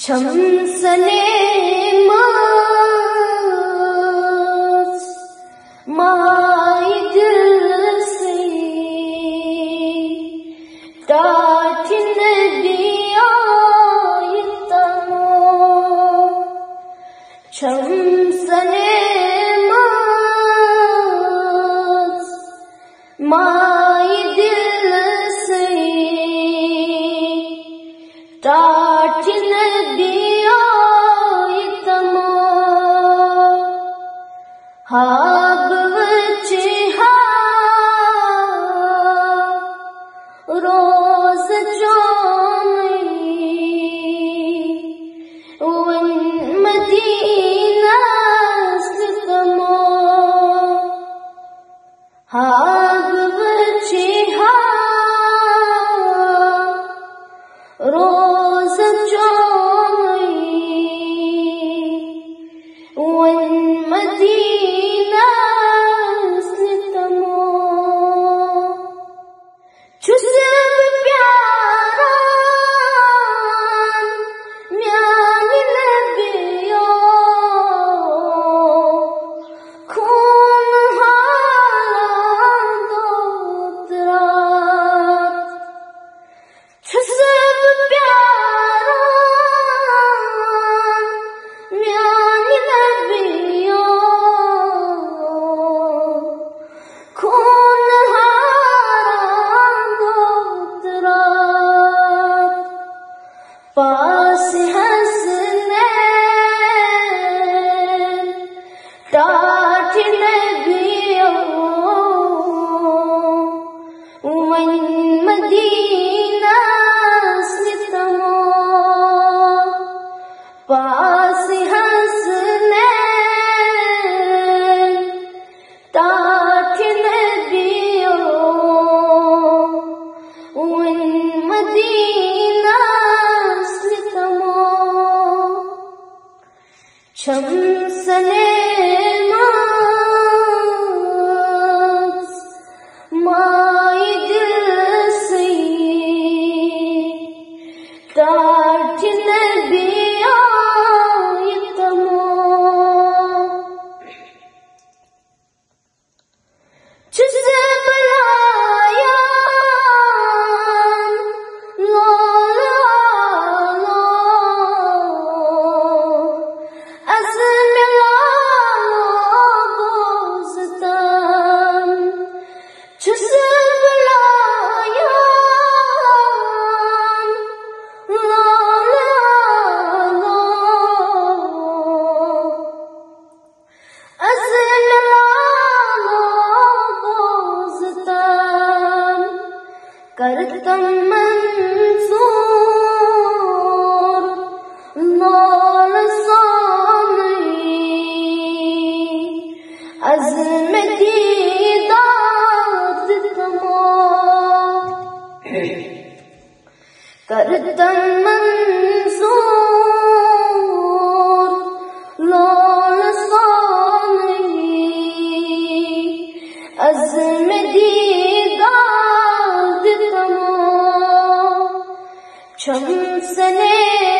Çalınsa nemaz maydırsı Datine diyaydan o. Çalınsa nemaz هاب ها روز جاني وين مدينة سلطمو هاب 撑伞的 கருத்தம்ம Kardan manzur Lor sani Azmedi daldı tamam Çam sene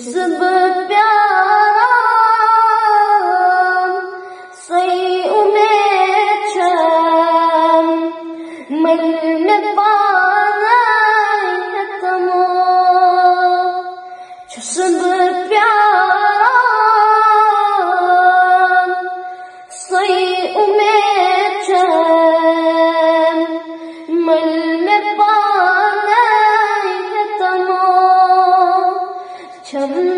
It's a. Çalın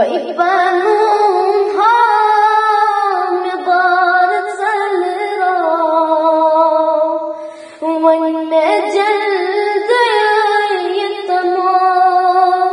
وإبانوها مضارة زهراء والنجل ذي التمام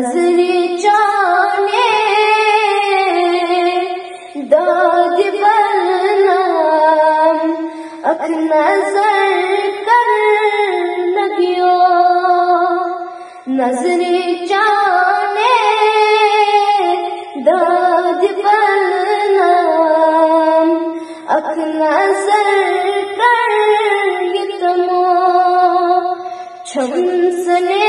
नजर जाने दाद बनम अख नजर कर लगियो नजर जाने दाद बनम अख नजर कर तमो छम सने